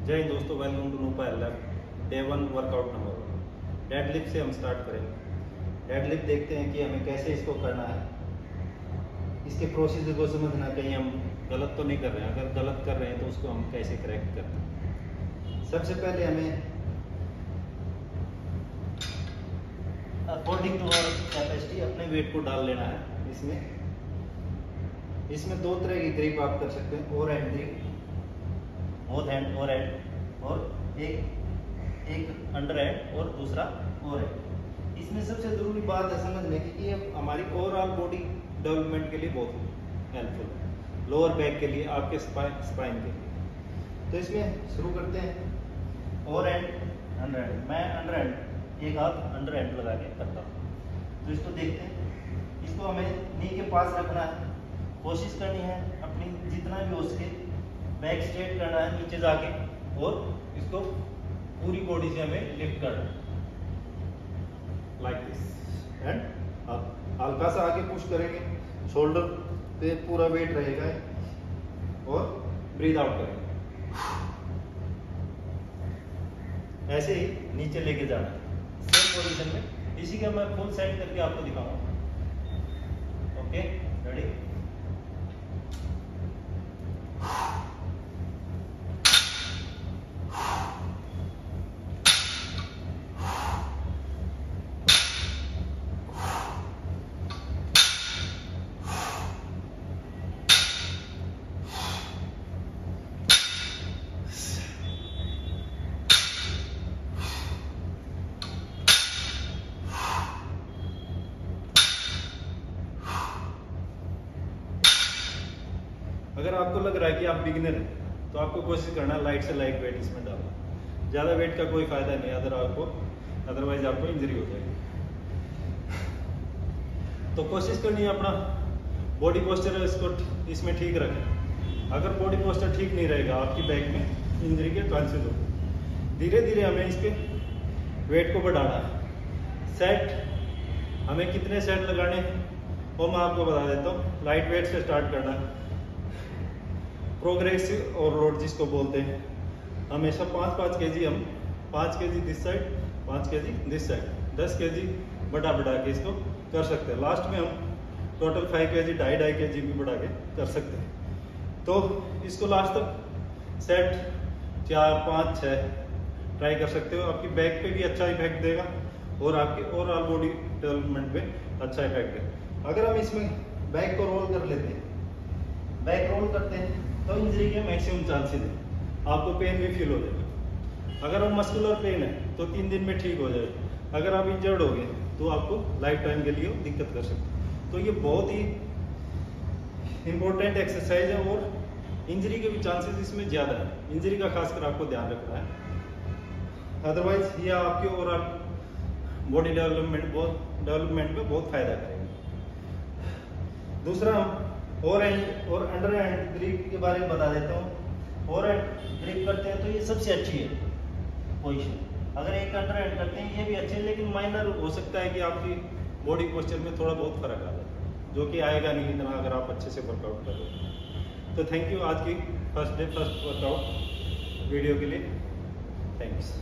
जय हिंद दोस्तों welcome to नूपा lab day one workout number one deadlift से हम स्टार्ट करेंगे। डेड लिफ्ट देखते हैं कि हमें कैसे इसको करना है। इसके प्रोसीजर को समझना कहीं हम गलत तो नहीं कर रहे हैं। अगर गलत कर रहे हैं तो उसको हम कैसे करेक्ट करते हैं? सबसे पहले हमें अकॉर्डिंग टू आवर कैपेसिटी अपने वेट को डाल लेना है इसमें। इसमें दो तरह की ग्रिप आप कर सकते हैं और एंड ग्रिप बोथ हैंड और एंड और एक एक अंडर हैंड और दूसरा और हैंड इसमें सबसे ज़रूरी बात है समझने की कि ये हमारी ओवरऑल बॉडी डेवलपमेंट के लिए बहुत हेल्पफुल है. लोअर बैक के लिए, आपके स्पाइन स्पाइन के लिए. तो इसमें शुरू करते हैं. और एंड अंडर हैंड मैं अंडर हैंड एक हाथ अंडर हैंड लगा के करता हूँ. तो इसको देखते हैं. इसको हमें नी के पास रखना है. कोशिश करनी है अपनी जितना भी हो सके बैक स्ट्रेट करना है नीचे जाके और इसको पूरी बॉडी से हमें लिफ्ट करना है। लाइक दिस एंड अब हल्का सा आगे पुश करेंगे। शोल्डर पे पूरा वेट रहेगा और ब्रीथ आउट करेंगे। ऐसे ही नीचे लेके जाना है। सेम पोजीशन में। इसी का मैं फुल सेट करके आपको दिखाऊँगा। ओके रेडी अगर आपको लग रहा है कि आप बिगिनर हैं तो आपको कोशिश करना है लाइट से लाइट वेट इसमें डालना। ज़्यादा वेट का कोई फ़ायदा नहीं अदर आपको अदरवाइज़ आपको इंजरी हो जाएगी। तो कोशिश करनी है अपना बॉडी पोस्चर इसको इसमें ठीक रखें अगर बॉडी पोस्चर ठीक नहीं रहेगा, आपकी बैक में इंजरी के चांसेस हो धीरे धीरे हमें इसके वेट को बढ़ाना है। सेट हमें कितने सेट लगाने वो मैं आपको बता देता हूँ। लाइट वेट से स्टार्ट करना है। प्रोग्रेसिव और रोड जिसको बोलते हैं। हमेशा पाँच पाँच के जी हम पाँच के जी दिस साइड पाँच के जी दिस साइड दस के जी बढ़ा बढ़ा के इसको कर सकते हैं। लास्ट में हम टोटल फाइव के जी ढाई ढाई के जी भी बढ़ा के कर सकते हैं। तो इसको लास्ट तक सेट चार पाँच छः ट्राई कर सकते हो। आपकी बैक पे भी अच्छा इफ़ेक्ट देगा और आपके ओवरऑल बॉडी डेवलपमेंट पे अच्छा इफ़ेक्ट है अगर हम इसमें बैक को रोल कर लेते हैं बैक रोल करते हैं। तो इंजरी के मैक्सिमम चांसेस है आपको पेन भी फील हो जाएगा। अगर वो मस्कुलर पेन है तो तीन दिन में ठीक हो जाएगा। अगर आप इंजर्ड हो गए तो आपको लाइफ टाइम के लिए दिक्कत कर सकते तो ये बहुत ही इम्पोर्टेंट एक्सरसाइज है और इंजरी के भी चांसेस इसमें ज़्यादा है। इंजरी का खासकर आपको ध्यान रखना है। अदरवाइज़ ये आपके ओवरऑल बॉडी डेवलपमेंट बहुत डेवलपमेंट में बहुत फ़ायदा करेगा। दूसरा हम और एंड और अंडर एंड ग्रिप के बारे में बता देता हूँ। और एंड ग्रिप करते हैं तो ये सबसे अच्छी है पोजिशन अगर एक अंडर एंड करते हैं, ये भी अच्छे है, लेकिन माइनर हो सकता है कि आपकी बॉडी पोस्चर में थोड़ा बहुत फ़र्क आ जाए, जो कि आएगा नहीं इतना अगर आप अच्छे से वर्कआउट कर तो थैंक यू आज की first day first workout video के लिए। थैंक्स